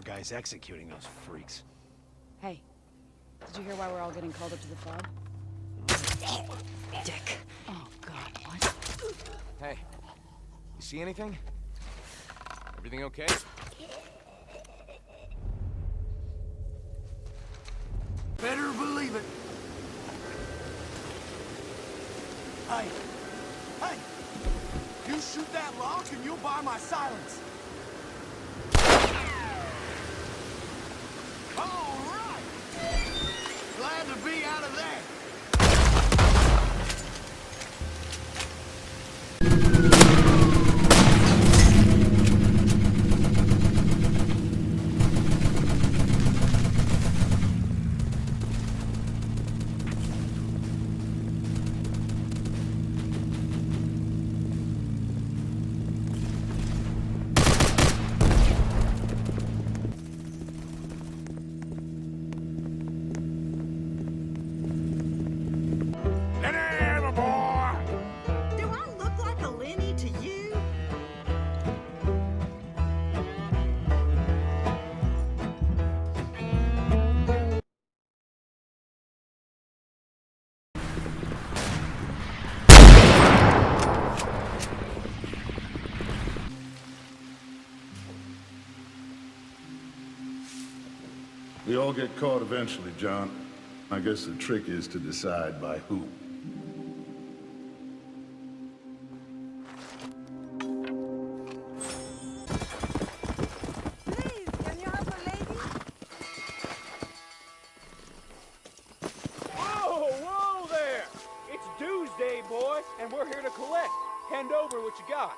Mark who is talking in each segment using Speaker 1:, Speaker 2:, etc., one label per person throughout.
Speaker 1: our guys executing those freaks.
Speaker 2: Hey, did you hear why we're all getting called up to the fob? Dick. Oh, God, what?
Speaker 3: Hey, you see anything? Everything okay?
Speaker 1: Better believe it. Hey, hey! You shoot that lock and you'll buy my silence.
Speaker 4: We all get caught eventually, John. I guess the trick is to decide by who.
Speaker 5: Please, can you help a lady?
Speaker 6: Whoa, whoa there! It's Doomsday, boy, and we're here to collect. Hand over what you got.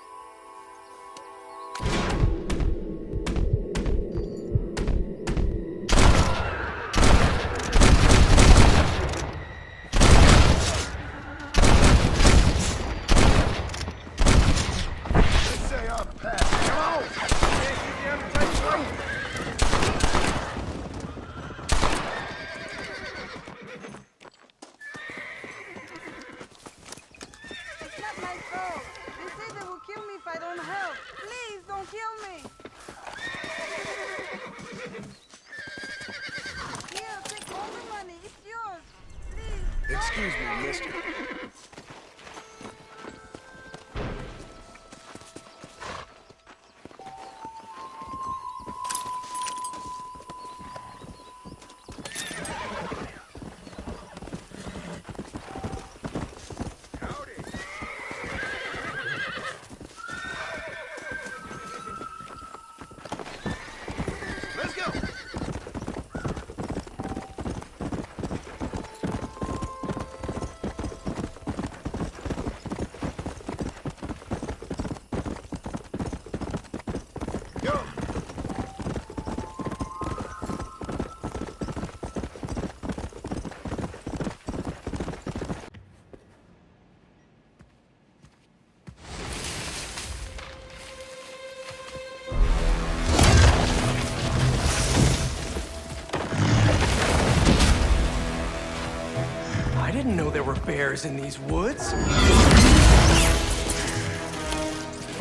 Speaker 6: Didn't know there were bears in these woods.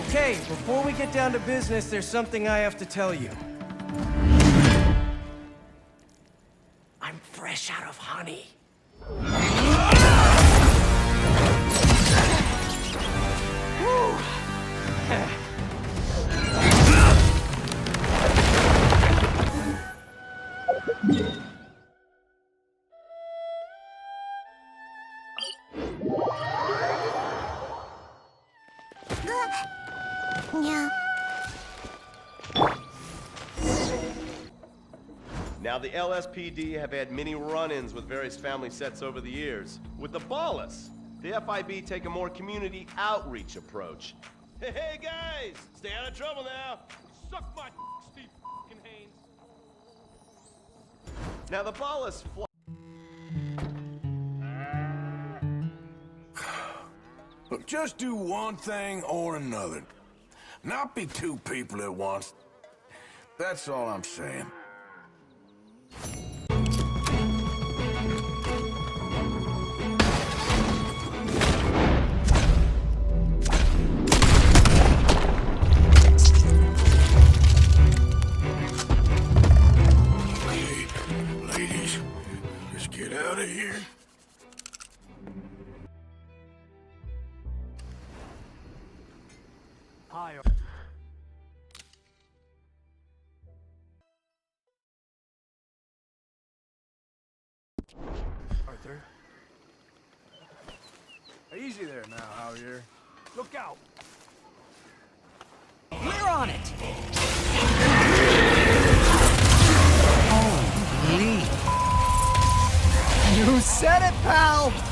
Speaker 6: Okay, before we get down to business, there's something I have to tell you. I'm fresh out of honey.
Speaker 7: Now, the LSPD have had many run-ins with various family sets over the years. With the Ballas, the FIB take a more community outreach approach. Hey, hey guys, stay out of trouble now.
Speaker 6: Suck my Steve Haines.
Speaker 7: Now, the Ballas
Speaker 8: Look, just do one thing or another. Not be two people at once. That's all I'm saying.
Speaker 9: Hi.
Speaker 8: Arthur. Easy there now, Javier.
Speaker 9: Look out.
Speaker 10: We're on it!
Speaker 6: Holy. You said it, pal!